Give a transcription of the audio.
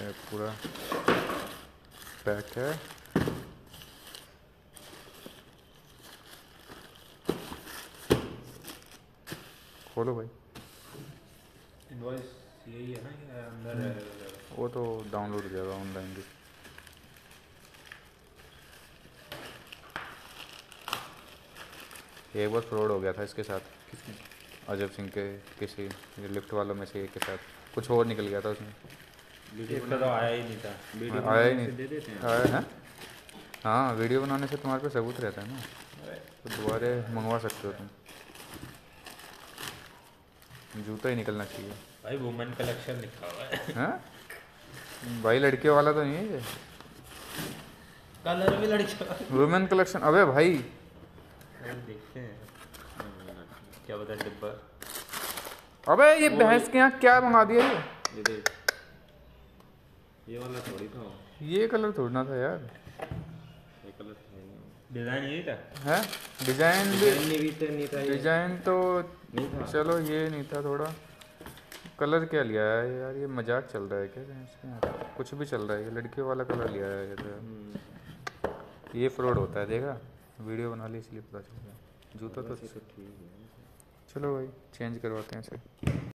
ये पूरा। पैक है। खोलो भाई। इनवॉइस यही है ना अंदर वो तो डाउनलोड हो जाएगा ऑनलाइन भी। एक बार फ्रॉड हो गया था इसके साथ। अजब सिंह के किसी लिफ्ट वालों में से एक के साथ। कुछ और निकल गया था उसमें। इसका तो आया ही नहीं था। वीडियो आया ही नहीं। दे देते हैं। आया है? हाँ वीडियो बनाने से तुम्हारे पे सबूत रहता है ना। तो दोबारा मंगवा सकते हो तुम। जूता ही निकलना चाहिए। भाई वुमेन कलेक्शन लिखा हुआ है। हाँ? भाई लड़कियों वाला तो नहीं है ये? कलर भी लड़कियों वुमेन कलेक्शन अबे भाई! देखते हैं। क्या बता डिब्बा। अबे ये भैंस के यहाँ क्या मंगा दिया ये? ये वाला थोड़ी था ये कलर थोड़ना था यार। ये कलर डिज़ाइन यही था? है? डिज़ाइन भी डिज़ाइन नहीं भी तो नहीं था डिज़ाइन तो नहीं था। चलो ये नहीं था थोड़ा। कलर क्या लिया है यार? ये मज़ाक चल रहा है क्या? कुछ भी चल रहा है। ये लड़कियों वाला कलर लिया है ये तो हम्म, ये फ्रॉड होता है देखा? वीडियो बना ली इसलिए पता चल गया। जूता तो तो ठीक है। चलो भाई चेंज करवाते हैं इसे।